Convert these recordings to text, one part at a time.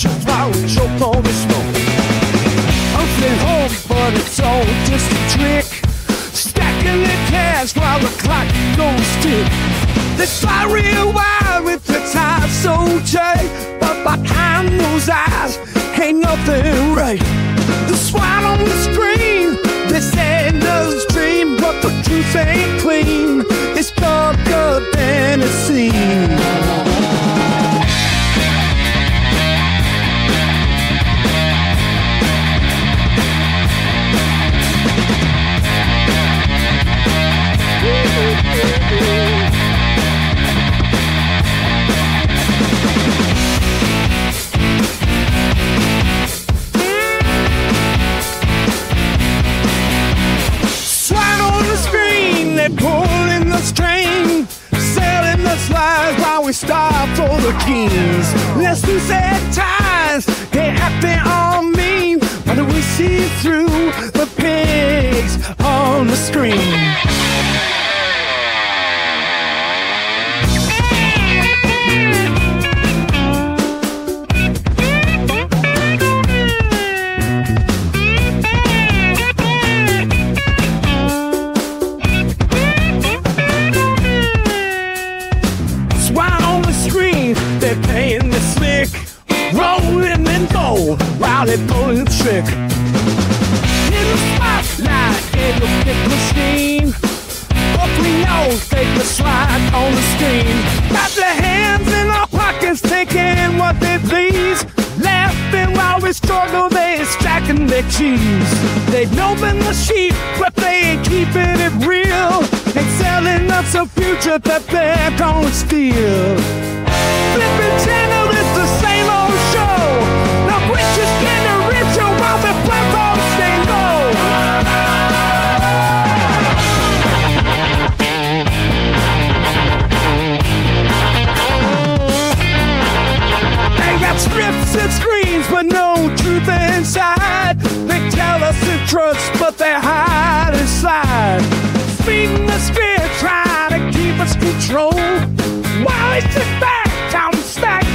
choked out, choke on the smoke. I'm fleeing home, but it's all just a trick. Stacking the cash while the clock goes tick. This fiery wire with the tie so tight, but behind those eyes ain't nothing right. The swat on the screen. Finally pulling the string, selling the slides while we starve for the kings. Less than sad times, they acting on me, but we see through the pigs on the screen. always stacking their cheese. They've open the sheep, but they ain't keeping it real. And selling us a future that they're gonna steal. Trust, but they hide inside. slide. The spirit, trying to keep us controlled. While he's just back counting stacks.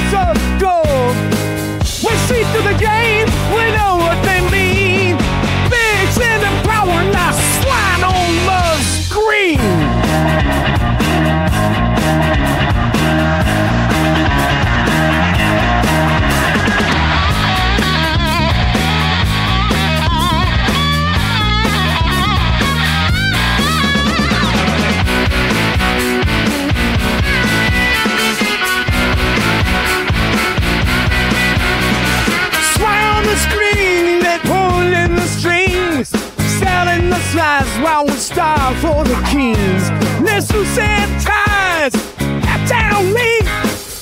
eyes while we starve for the kings. Listen, Santas, I tell me,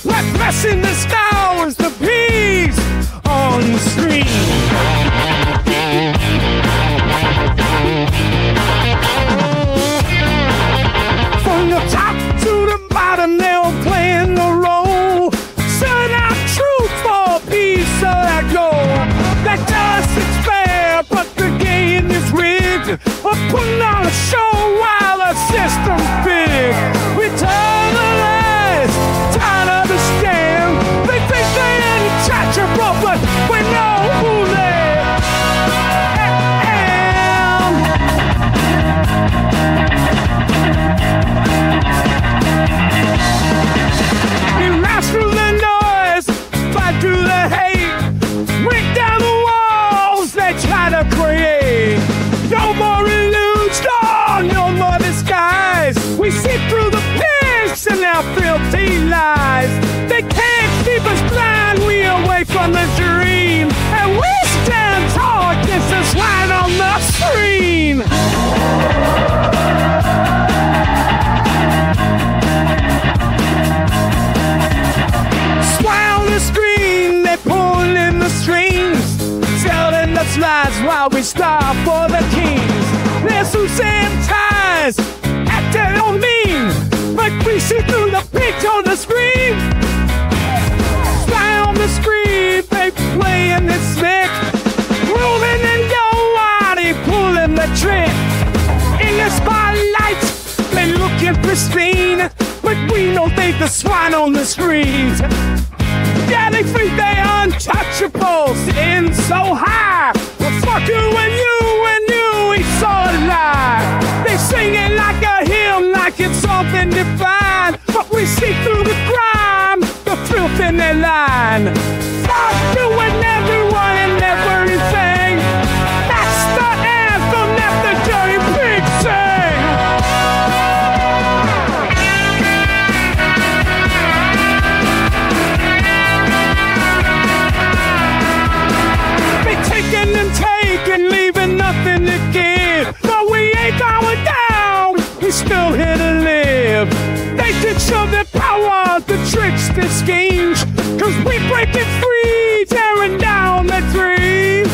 what blessing the stars, to peace. while we star for the kings. There's who sometimes ties, acting own mean, like we see through the pitch on the screen. Spy on the screen, they playing this sick, ruling in your body, pulling the trick. In the spotlight, they looking pristine, but we know they the swine on the screen. Yeah, they think they untouchables, in so high. Fuck you and you and you, we saw a lie. They sing it like a hymn, like it's something divine. But we see to live. They can show their power, the tricks, the schemes, cause we break it free, tearing down the trees.